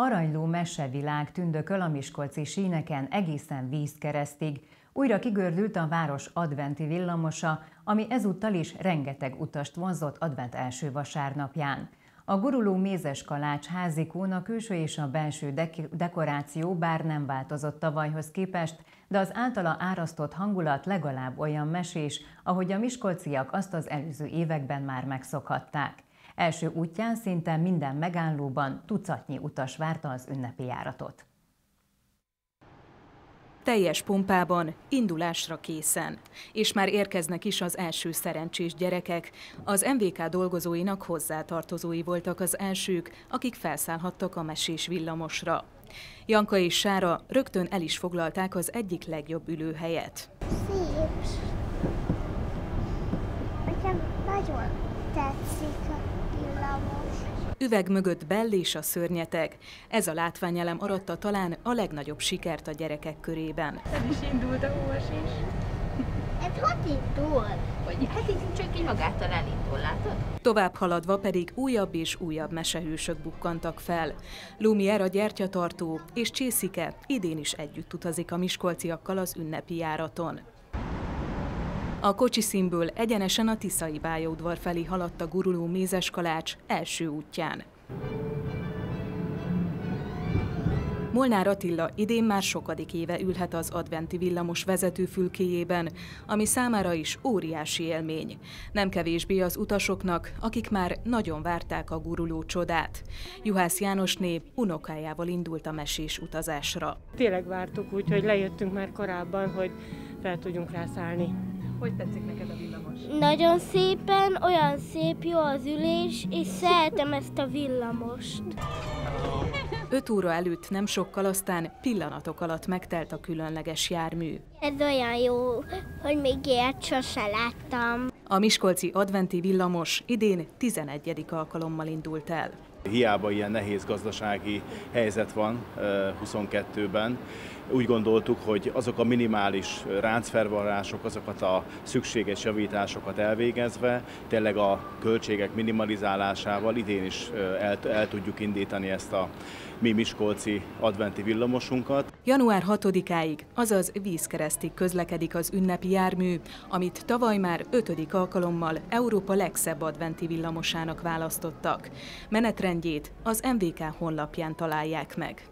Aranyló mesevilág tündököl a Miskolci síneken egészen vízkeresztig. Újra kigördült a város adventi villamosa, ami ezúttal is rengeteg utast vonzott advent első vasárnapján. A guruló mézes kalács házikón a külső és a belső dek- dekoráció bár nem változott tavalyhoz képest, de az általa árasztott hangulat legalább olyan mesés, ahogy a miskolciak azt az előző években már megszokhatták. Első útján szinte minden megállóban tucatnyi utas várta az ünnepi járatot. Teljes pompában, indulásra készen. És már érkeznek is az első szerencsés gyerekek. Az MVK dolgozóinak hozzátartozói voltak az elsők, akik felszállhattak a mesés villamosra. Janka és Sára rögtön el is foglalták az egyik legjobb ülőhelyet. Szép. Nekem nagyon tetszik a villamos. Üveg mögött Bell és a szörnyeteg. Ez a látványelem aratta talán a legnagyobb sikert a gyerekek körében. El is indult a hóvas is. Ez hogy indul? Vagy hát itt csak így magától elindul, látod? Tovább haladva pedig újabb és újabb mesehősök bukkantak fel. Lumière a gyertyatartó és Csészike idén is együtt utazik a miskolciakkal az ünnepi járaton. A kocsi színből egyenesen a Tiszai pályaudvar felé haladt a guruló mézeskalács első útján. Molnár Attila idén már sokadik éve ülhet az adventi villamos vezetőfülkéjében, ami számára is óriási élmény. Nem kevésbé az utasoknak, akik már nagyon várták a guruló csodát. Juhász Jánosné unokájával indult a mesés utazásra. Tényleg vártuk, úgyhogy lejöttünk már korábban, hogy fel tudjunk rá szállni. Hogy tetszik neked a villamos? Nagyon szépen, olyan szép, jó az ülés, és szeretem ezt a villamost. Öt óra előtt nem sokkal aztán pillanatok alatt megtelt a különleges jármű. Ez olyan jó, hogy még ilyet sose láttam. A Miskolci adventi villamos idén 11. alkalommal indult el. Hiába ilyen nehéz gazdasági helyzet van eh, 22-ben, úgy gondoltuk, hogy azok a minimális ráncfelvarrások, azokat a szükséges javításokat elvégezve, tényleg a költségek minimalizálásával idén is el, el tudjuk indítani ezt a mi Miskolci adventi villamosunkat. Január 6-áig, azaz vízkeresztig közlekedik az ünnepi jármű, amit tavaly már ötödik alkalommal Európa legszebb adventi villamosának választottak. Menetrendjét az MVK honlapján találják meg.